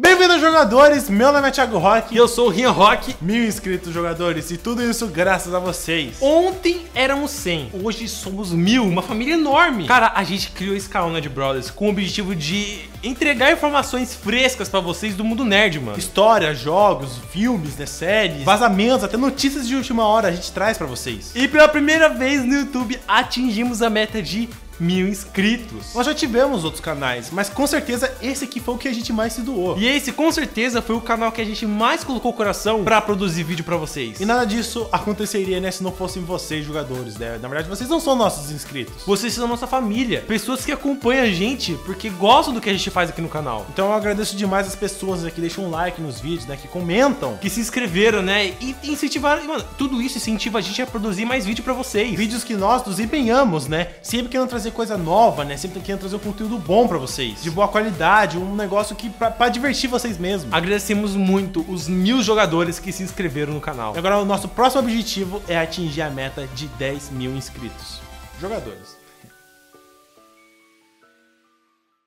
Bem-vindos, jogadores! Meu nome é Thiago Rock. E eu sou o Rian Rock. Mil inscritos, jogadores, e tudo isso graças a vocês. Ontem éramos 100, hoje somos mil, uma família enorme. Cara, a gente criou esse canal Nerd Brothers com o objetivo de entregar informações frescas pra vocês do mundo nerd, mano. História, jogos, filmes, né, séries, vazamentos, até notícias de última hora a gente traz pra vocês. E pela primeira vez no YouTube atingimos a meta de mil inscritos. Nós já tivemos outros canais, mas com certeza esse aqui foi o que a gente mais se doou. E esse com certeza foi o canal que a gente mais colocou o coração pra produzir vídeo pra vocês. E nada disso aconteceria, né, se não fossem vocês, jogadores, né? Na verdade, vocês não são nossos inscritos. Vocês são nossa família, pessoas que acompanham a gente porque gostam do que a gente faz aqui no canal. Então eu agradeço demais as pessoas né, que deixam um like nos vídeos, né, que comentam. Que se inscreveram, né? E incentivaram. Mano, tudo isso incentiva a gente a produzir mais vídeo pra vocês. Vídeos que nós nos empenhamos, né? Sempre querendo trazer coisa nova, né? Sempre querendo trazer um conteúdo bom pra vocês. De boa qualidade, um negócio que pra, pra divertir vocês mesmos. Agradecemos muito os mil jogadores que se inscreveram no canal. E agora o nosso próximo objetivo é atingir a meta de 10 mil inscritos. Jogadores.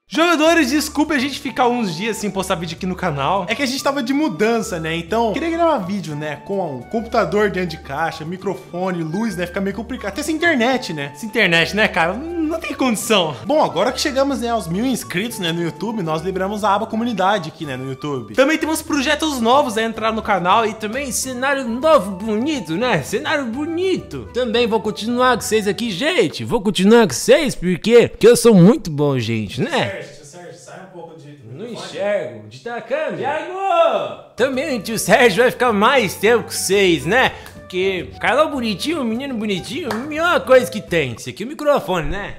Jogadores, desculpe a gente ficar uns dias sem postar vídeo aqui no canal. É que a gente tava de mudança, né? Então, queria gravar vídeo, né? Com um computador dentro de caixa, microfone, luz, né? Fica meio complicado. Até sem internet, né? Essa internet, né, cara? Não tem condição. Bom, agora que chegamos né, aos mil inscritos né, no YouTube, nós liberamos a aba comunidade aqui, né, no YouTube. Também temos projetos novos a entrar no canal e também cenário novo, bonito, né? Cenário bonito. Também vou continuar com vocês aqui, gente. Vou continuar com vocês porque, porque eu sou muito bom, gente, né? Sérgio, Sérgio, sai um pouco de... Não enxergo. Onde a câmera? Thiago! Também o tio Sérgio vai ficar mais tempo com vocês, né? Porque Carlão bonitinho, menino bonitinho, a melhor coisa que tem. Isso aqui é o microfone, né?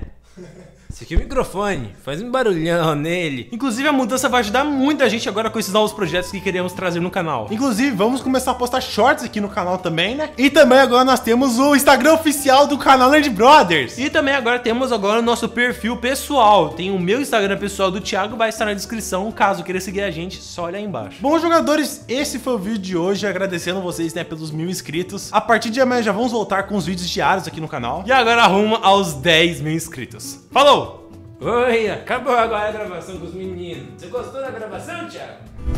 Esse aqui é o microfone, faz um barulhão nele. Inclusive, a mudança vai ajudar muita gente agora com esses novos projetos que queremos trazer no canal. Inclusive, vamos começar a postar shorts aqui no canal também, né? E também agora nós temos o Instagram oficial do canal Nerd Brothers. E também agora temos agora o nosso perfil pessoal. Tem o meu Instagram pessoal do Thiago, vai estar na descrição. Caso queira seguir a gente, só olha aí embaixo. Bom, jogadores, esse foi o vídeo de hoje, agradecendo vocês, né, pelos mil inscritos. A partir de amanhã já vamos voltar com os vídeos diários aqui no canal. E agora arruma aos 10 mil inscritos. Falou! Oi, acabou agora a gravação com os meninos. Você gostou da gravação, Thiago?